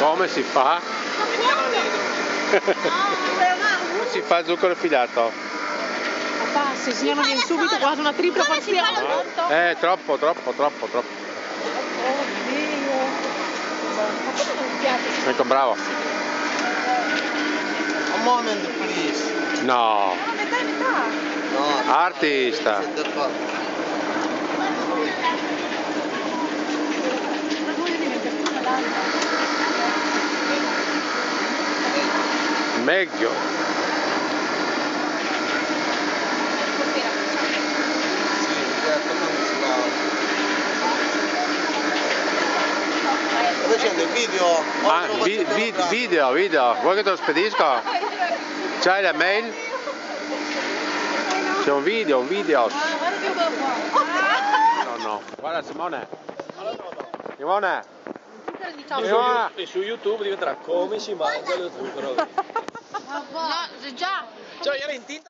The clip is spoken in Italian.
Come si fa? Come si fa il zucchero filato? Papà, se il signor non viene subito, guarda una tripla tutto? Eh, troppo, troppo, troppo, troppo. Oddio. Ma come non piace? Ecco, bravo. A moment please. No, No, metà metà. No. artista. Meglio. Sto facendo il video. Ah, vi- vi- video, video. Vuoi che te lo spedisco? C'hai la mail? C'è un video, un video. Ah. No, no. Guarda Simone. Simone. Diciamo. Simone. E su YouTube diventerà come si mangia lo zucchero. No, già. Cioè, era in tinta.